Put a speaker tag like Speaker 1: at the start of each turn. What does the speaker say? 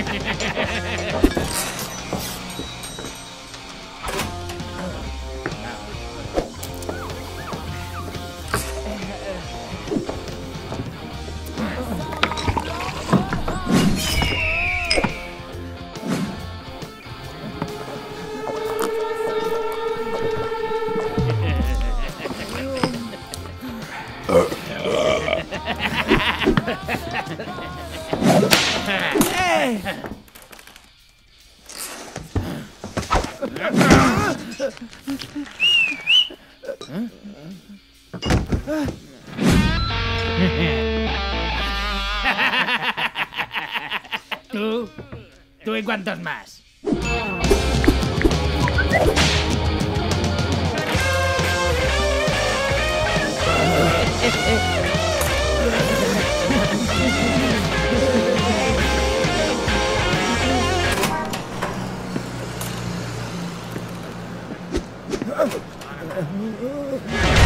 Speaker 1: Uh. ¿Tú? ¿Tú y cuántos más? الابد